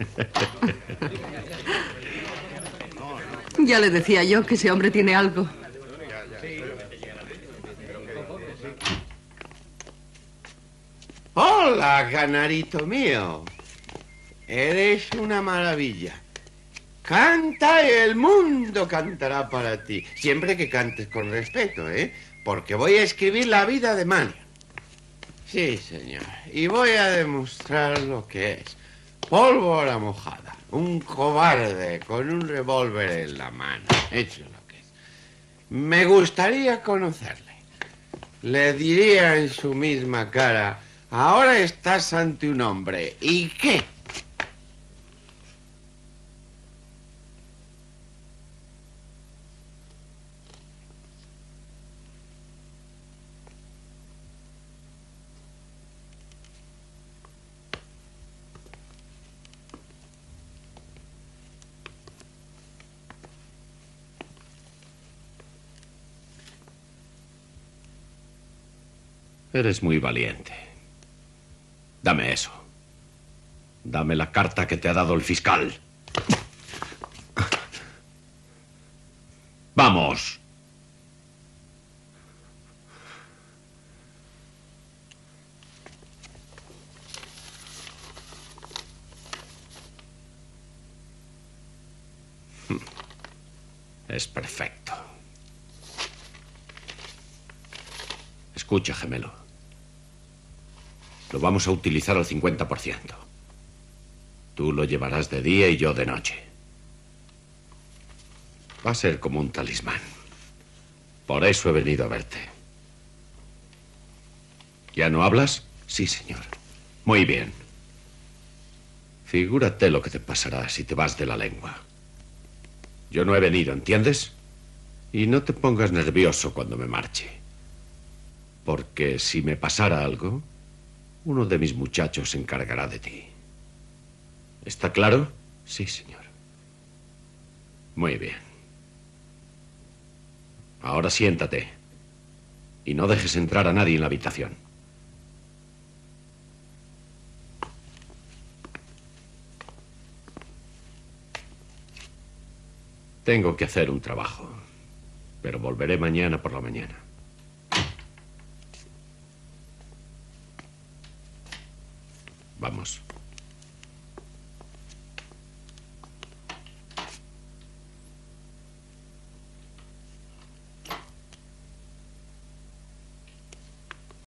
Ya le decía yo que ese hombre tiene algo. Hola, canarito mío. Eres una maravilla. Canta y el mundo cantará para ti. Siempre que cantes con respeto, ¿eh? Porque voy a escribir la vida de Mario. Sí, señor. Y voy a demostrar lo que es. Pólvora mojada. Un cobarde con un revólver en la mano. Eso es lo que es. Me gustaría conocerle. Le diría en su misma cara, ahora estás ante un hombre. ¿Y qué? Eres muy valiente. Dame eso. Dame la carta que te ha dado el fiscal. Vamos. Es perfecto. Escucha, gemelo. Lo vamos a utilizar al 50%. Tú lo llevarás de día y yo de noche. Va a ser como un talismán. Por eso he venido a verte. ¿Ya no hablas? Sí, señor. Muy bien. Figúrate lo que te pasará si te vas de la lengua. Yo no he venido, ¿entiendes? Y no te pongas nervioso cuando me marche. Porque si me pasara algo, uno de mis muchachos se encargará de ti. ¿Está claro? Sí, señor. Muy bien. Ahora siéntate. Y no dejes entrar a nadie en la habitación. Tengo que hacer un trabajo, pero volveré mañana por la mañana. Vamos.